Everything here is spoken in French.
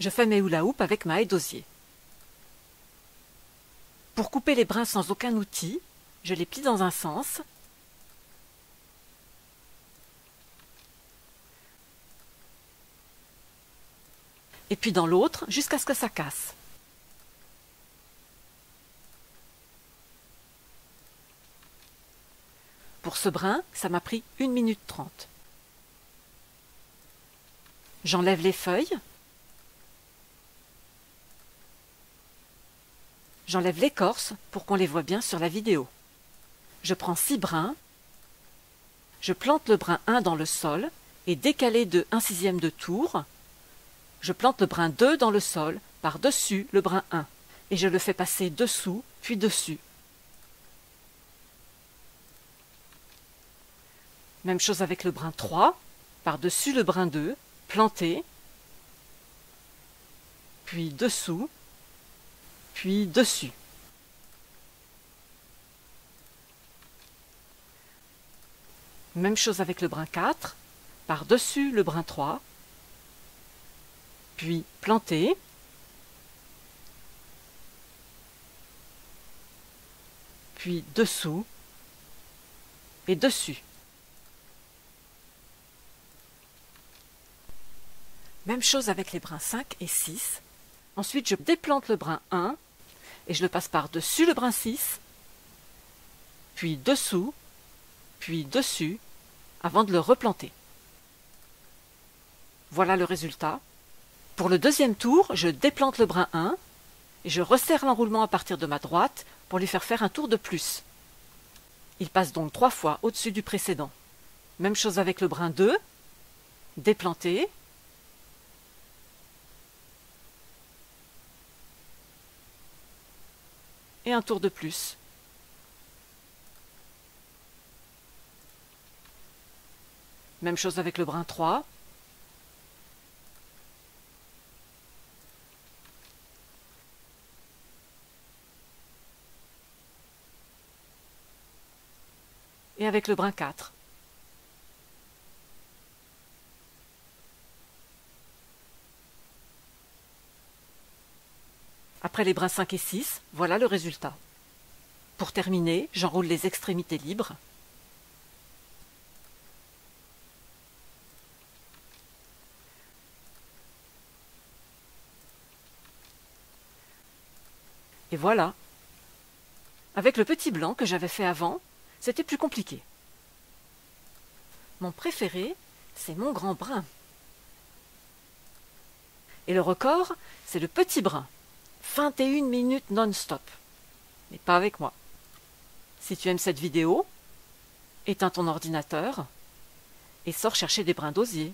Je fais mes hula avec ma haie d'osier. Pour couper les brins sans aucun outil, je les plie dans un sens et puis dans l'autre jusqu'à ce que ça casse. Pour ce brin, ça m'a pris une minute trente. J'enlève les feuilles. J'enlève l'écorce pour qu'on les voit bien sur la vidéo. Je prends six brins. Je plante le brin 1 dans le sol et décalé de 1 sixième de tour, je plante le brin 2 dans le sol, par-dessus le brin 1, et je le fais passer dessous, puis dessus. Même chose avec le brin 3, par-dessus le brin 2, planté, puis dessous, puis dessus. Même chose avec le brin 4, par-dessus le brin 3, puis planter. Puis dessous et dessus. Même chose avec les brins 5 et 6. Ensuite, je déplante le brin 1 et je le passe par-dessus le brin 6, puis dessous, puis dessus, avant de le replanter. Voilà le résultat. Pour le deuxième tour, je déplante le brin 1 et je resserre l'enroulement à partir de ma droite pour lui faire faire un tour de plus. Il passe donc trois fois au-dessus du précédent. Même chose avec le brin 2, déplanté, et un tour de plus. Même chose avec le brin 3, et avec le brin 4. Après les brins 5 et 6, voilà le résultat. Pour terminer, j'enroule les extrémités libres. Et voilà. Avec le petit blanc que j'avais fait avant, c'était plus compliqué. Mon préféré, c'est mon grand brun. Et le record, c'est le petit brun. 21 minutes non-stop. Mais pas avec moi. Si tu aimes cette vidéo, éteins ton ordinateur et sors chercher des brins d'osier.